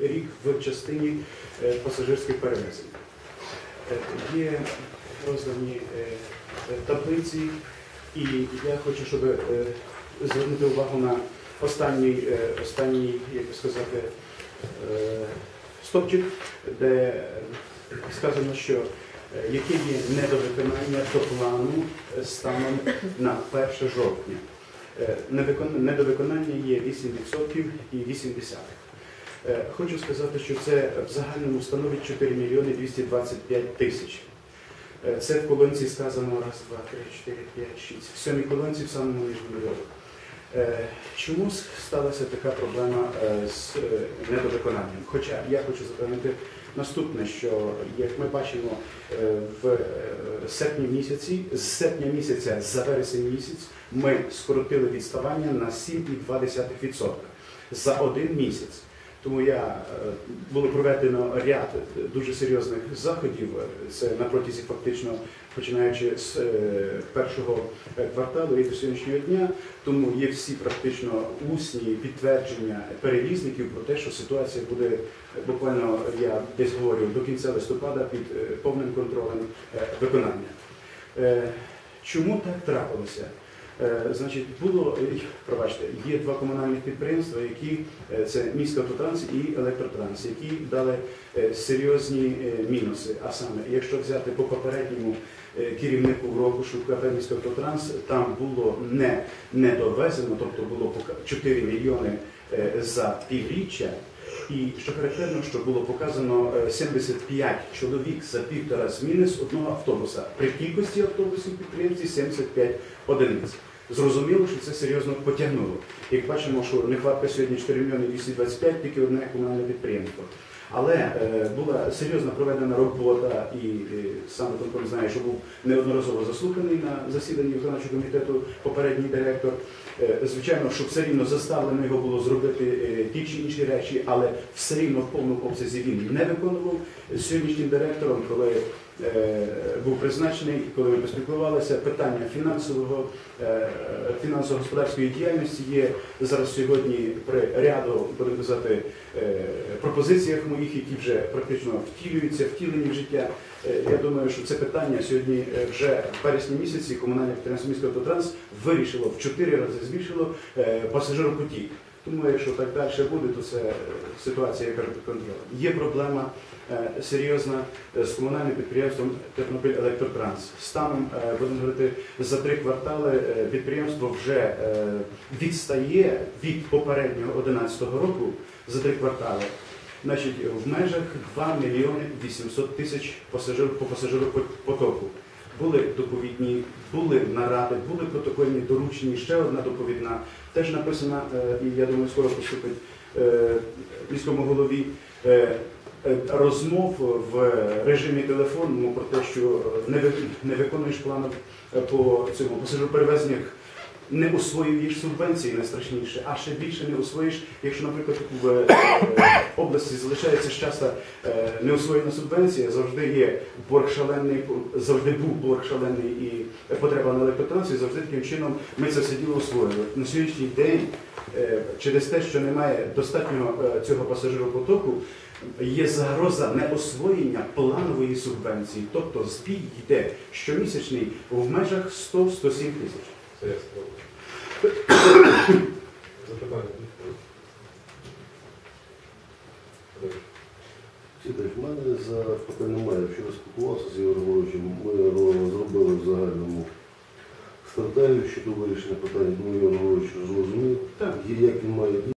рік в частині е, пасажирських перевезень. Е, Є роздані е, таблиці, і я хочу, щоб звернути увагу на останній, останній як сказати, стопчик, де сказано, що яке є недовиконання до плану станом на 1 жовтня. Недовиконання є 8% і 8%. Е, Хочу сказати, що це в загальному становить 4 мільйони 225 тисяч. Е, Це в колонці сказано раз, два, три, чотири, п'ять, шість. В сьомій колонці в самому ряду. Е, Чому сталася така проблема з недовиконанням? Хоча я хочу запевнити наступне, що як ми бачимо в серпні місяці, з серпня місяця за вересень місяць ми скоротили відставання на 7,2% за один місяць. Тому я е, було проведено ряд дуже серйозних заходів. Це на протязі фактично починаючи з е, першого е, кварталу і до сьогоднішнього дня. Тому є всі практично усні підтвердження перевізників про те, що ситуація буде буквально я десь говорю до кінця листопада під повним контролем виконання. Чому так трапилося? Е, Значить, було е, пробачте, є два комунальних підприємства, які е, це міськавтотранс і електротранс, які дали серйозні мінуси. А саме, якщо взяти по попередньому керівнику року Шубка міськавтотранс, там було не, не довезено, тобто було пока- 4 мільйони за півріччя. І що характерно, що було показано е, 75 чоловік за півтора зміни з одного автобуса. При кількості автобусів підприємців 75 одиниць. Зрозуміло, що це серйозно потягнуло. Як бачимо, що нехватка сьогодні 4 мільйони 225, тільки одне комунальне підприємство. Але е, була серйозно проведена робота, і е, саме конкурс знає, що був неодноразово заслуханий на засіданні виконавчого комітету попередній директор. Е, Звичайно, що все рівно заставлено його було зробити е, ті чи інші речі, але все рівно в повному обсязі він не виконував. Сьогоднішнім директором, коли був призначений, коли ми поспілкувалися, питання фінансового, е, фінансово-господарської діяльності є зараз сьогодні при ряду, будемо казати, е, пропозиціях моїх, які вже практично втілюються, втілені в життя. Е, Я думаю, що це питання сьогодні е, вже в вересні місяці комунальне підприємство міського автотранс вирішило в чотири рази збільшило е, пасажиропотік. Тому якщо так далі буде, то це е, ситуація, яка під контролем. Є проблема е, серйозна е, з комунальним підприємством Тернопіль Електротранс. Станом, будемо говорити, за три квартали підприємство вже відстає від попереднього 2011 року за три квартали. Значить, в межах 2 мільйони 800 тисяч пасажирів по пасажиропотоку. Були доповідні, були наради, були протокольні доручені. Ще одна доповідна, теж написана, е, і я думаю, скоро поступить е, міському голові. е, Розмов в режимі телефонному про те, що не, ви- не виконуєш плану по цьому пасажироперевезеннях, не освоюєш субвенції найстрашніше, а ще більше не освоїш, якщо, наприклад, в е, області залишається часто е, неосвоєна субвенція, завжди є борг шалений, завжди був борг шалений і потреба на електротрансі, завжди таким чином ми це все діло освоїли. На сьогоднішній день е, через те, що немає достатнього е, цього пасажиропотоку, є загроза неосвоєння планової субвенції, тобто збій йде щомісячний в межах 100-107 тисяч. Спробую. Запитання. Сідать, в мене за поки немає. Вчора спілкувався з Ігорем Григоровичем. Ми ро- зробили в загальному стратегію щодо вирішення питання. Думаю, Ігор Григорович зрозумів, як він має